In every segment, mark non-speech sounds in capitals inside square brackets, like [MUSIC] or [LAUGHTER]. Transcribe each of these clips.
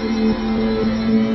Thank you.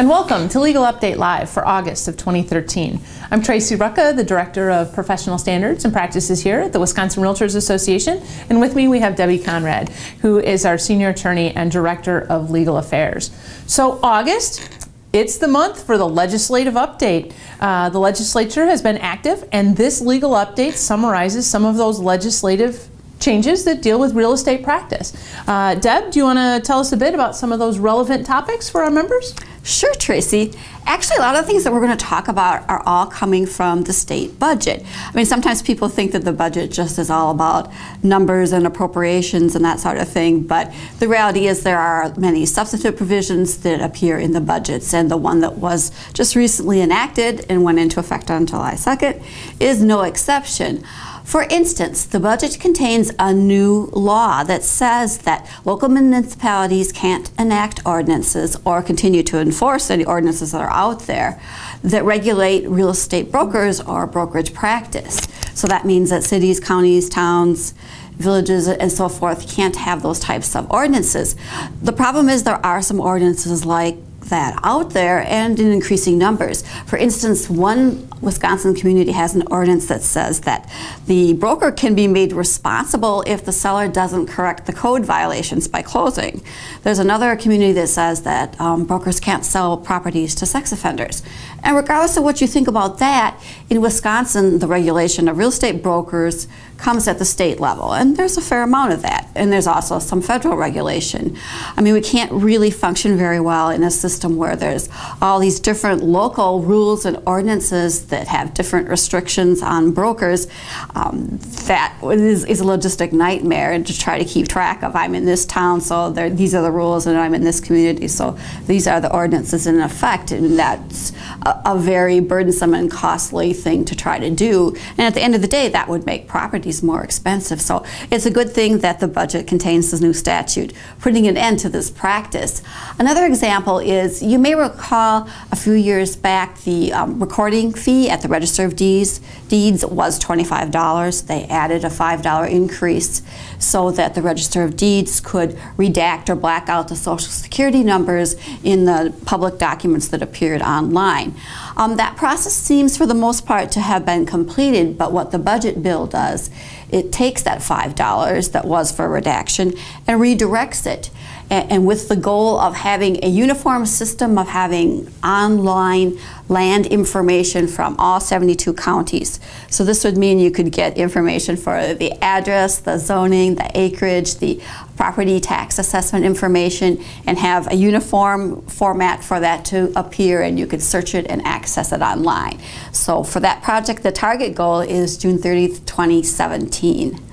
And welcome to Legal Update Live for August of 2013. I'm Tracy Rucka, the Director of Professional Standards and Practices here at the Wisconsin Realtors Association, and with me we have Debbie Conrad, who is our Senior Attorney and Director of Legal Affairs. So, August, it's the month for the legislative update. Uh, the legislature has been active, and this legal update summarizes some of those legislative changes that deal with real estate practice. Uh, Deb, do you want to tell us a bit about some of those relevant topics for our members? Sure, Tracy. Actually, a lot of the things that we're going to talk about are all coming from the state budget. I mean, sometimes people think that the budget just is all about numbers and appropriations and that sort of thing, but the reality is there are many substantive provisions that appear in the budgets, and the one that was just recently enacted and went into effect on July 2nd is no exception. For instance, the budget contains a new law that says that local municipalities can't enact ordinances or continue to enforce any ordinances that are out there that regulate real estate brokers or brokerage practice. So that means that cities, counties, towns, villages and so forth can't have those types of ordinances. The problem is there are some ordinances like that out there and in increasing numbers. For instance, one Wisconsin community has an ordinance that says that the broker can be made responsible if the seller doesn't correct the code violations by closing. There's another community that says that um, brokers can't sell properties to sex offenders. And regardless of what you think about that, in Wisconsin, the regulation of real estate brokers comes at the state level, and there's a fair amount of that. And there's also some federal regulation. I mean, we can't really function very well in a system where there's all these different local rules and ordinances that have different restrictions on brokers. Um, that is, is, a logistic nightmare to try to keep track of. I'm in this town, so there, these are the rules, and I'm in this community, so these are the ordinances in effect, and that's a, a very burdensome and costly thing to try to do. And at the end of the day, that would make properties more expensive. So it's a good thing that the budget contains this new statute, putting an end to this practice. Another example is you may recall a few years back the um, recording fee at the Register of Deeds, deeds was $25. They added a $5 increase so that the Register of Deeds could redact or black out the Social Security numbers in the public documents that appeared online. Um, that process seems for the most part to have been completed, but what the budget bill does, it takes that $5 that was for redaction and redirects it and with the goal of having a uniform system of having online land information from all 72 counties. So this would mean you could get information for the address, the zoning, the acreage, the property tax assessment information, and have a uniform format for that to appear and you could search it and access it online. So for that project, the target goal is June 30th, 2017.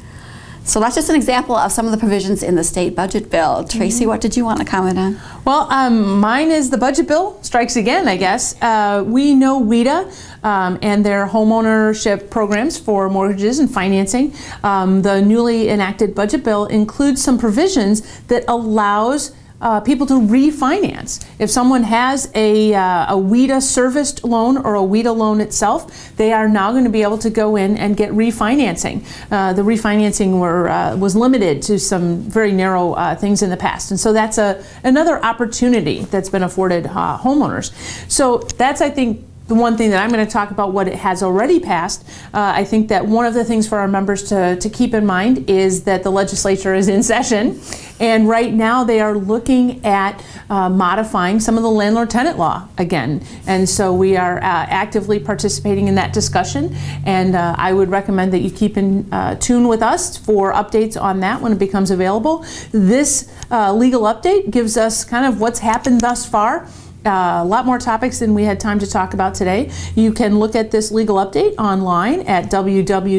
So that's just an example of some of the provisions in the state budget bill. Tracy, mm -hmm. what did you want to comment on? Well, um, mine is the budget bill strikes again, I guess. Uh, we know WHEDA um, and their homeownership programs for mortgages and financing. Um, the newly enacted budget bill includes some provisions that allows uh, people to refinance. If someone has a, uh, a WHEDA serviced loan or a WHEDA loan itself, they are now going to be able to go in and get refinancing. Uh, the refinancing were, uh, was limited to some very narrow uh, things in the past. And so that's a, another opportunity that's been afforded uh, homeowners. So that's, I think, the one thing that I'm going to talk about what it has already passed. Uh, I think that one of the things for our members to, to keep in mind is that the legislature is in [LAUGHS] session and right now they are looking at uh, modifying some of the landlord-tenant law again. And so we are uh, actively participating in that discussion and uh, I would recommend that you keep in uh, tune with us for updates on that when it becomes available. This uh, legal update gives us kind of what's happened thus far uh, a lot more topics than we had time to talk about today. You can look at this legal update online at www.wra.org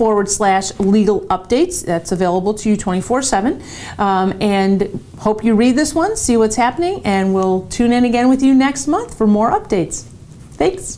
forward slash legal updates. That's available to you 24 7. Um, and hope you read this one, see what's happening, and we'll tune in again with you next month for more updates. Thanks.